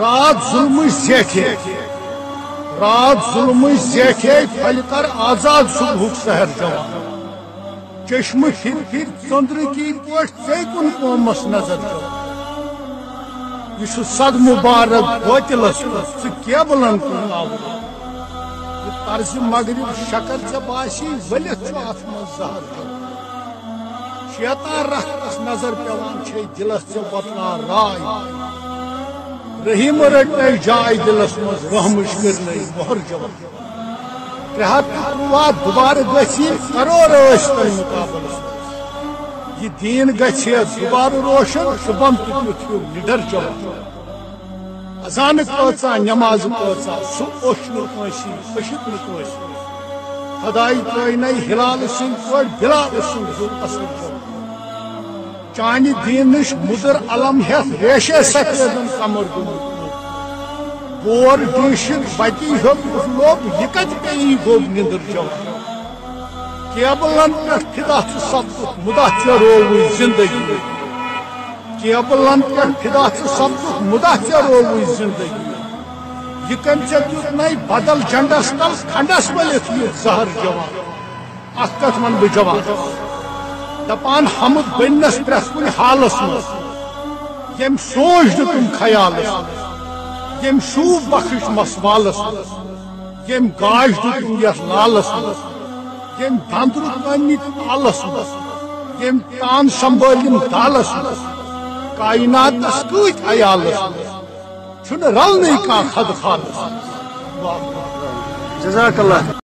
رات ظلم زیٹھے رات ظلم زیٹھے پھل کر آزاد صبح سحر جوان۔ چشم پھر پھر چندر کی پوٹ ژے کن قومس نظر جوان۔ یہ صد مبارک بوتلس ژٕ کیبلن کن آو یہ طرز مغرب شکر ژے باسی ولتھ چھُ اتھ منٛز زہر جوان۔ شیطان رحمس نظر پیوان چھے دلس ژے بتلان رائے۔ رحیم رٹنے جائے دلس مز رحمش کرنے مہر جوان ترے ہاتھ تروا دوبارہ گسی کرور ٲسۍ تۄہہِ مقابلس منٛز یہ دین گژھِ دوبارہ روشن صبحن تہِ تیُتھ ہیوٗ جوان اذانہٕ کۭژاہ نٮ۪مازٕ کۭژاہ سُہ اوٚش نہٕ کٲنٛسی أشِتھ نہٕ کٲنٛسی خداے ہلال سٕنٛدۍ پٲٹھۍ بِلال سُنٛد ضوٚر اصل جوان چانہ دینش مدر علم ہیت ریشے سفیدن کمر گومت بور ڈیشن بتی ہیوت لوب یہ کت پی گوب نندر جوان کیبلن پہ فدا سپدت مدہ ے رووی زندگی. کیبلن پہ فدا سپدت مدہ ے رووی زندگی. یہ کم ے دیت نئی بدل جنڈس تل کھنڈس ولت یہ زہر جوان. ات کت من بہ جوان دپان حمد بنس پریت کن حالس مز یم سوچ نہ تم خیالس۔ یم شوب بخش مسوالس۔ یم گاش نہ تم یس لالس۔ مز یم دندر پنہ تالس۔ مز یم تان سنبھالم دالس۔ مز کائنات کت عیالس۔ مز چھن رلنے کان خد خالس جزاک اللہ۔